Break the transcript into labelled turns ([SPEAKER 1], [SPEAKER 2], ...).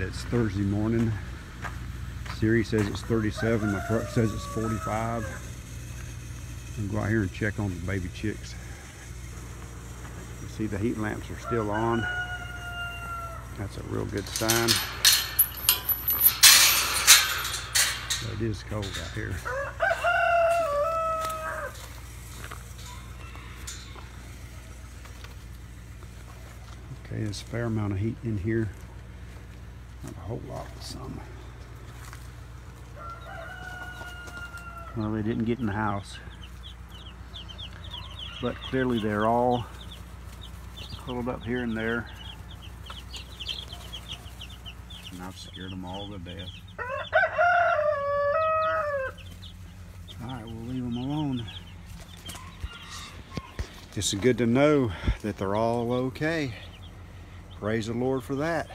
[SPEAKER 1] it's Thursday morning. Siri says it's 37. My truck says it's 45. I'm go out here and check on the baby chicks. You see the heat lamps are still on. That's a real good sign. But it is cold out here. Okay, there's a fair amount of heat in here. Not a whole lot, but some. Well, they didn't get in the house. But clearly they're all huddled up here and there. And I've scared them all to death. Alright, we'll leave them alone. It's good to know that they're all okay. Praise the Lord for that.